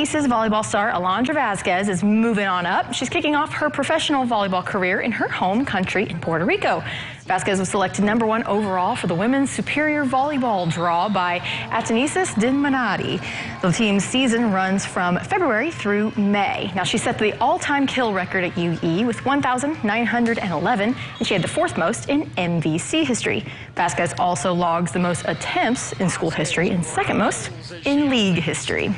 Aces volleyball star Alondra Vazquez is moving on up. She's kicking off her professional volleyball career in her home country in Puerto Rico. Vazquez was selected number one overall for the Women's Superior Volleyball Draw by Atenienses de Manatí. The team's season runs from February through May. Now, she set the all-time kill record at UE with 1,911, and she had the fourth most in MVC history. Vazquez also logs the most attempts in school history and second most in league history.